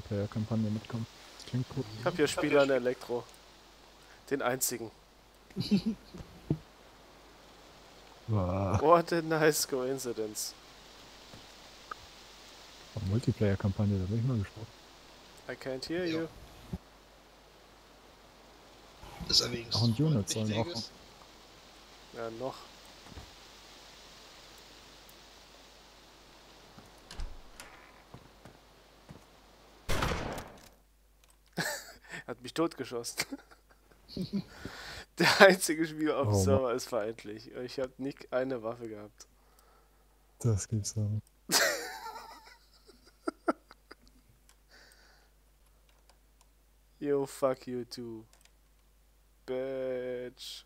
Multiplayer-Kampagne mitkommen. Klingt gut. Ich hab hier Spieler an Elektro. Den einzigen. Wow. What a nice coincidence. Multiplayer-Kampagne, da bin ich mal gespannt. I can't hear Ja. you. Das ist wegen Auch Units sollen auch wichtiges. Ja, noch. Hat mich totgeschossen. Der einzige Spieler auf dem Oh. Server ist feindlich. Ich habe nicht eine Waffe gehabt. Das gibt's dann. Yo, fuck you too. Bitch.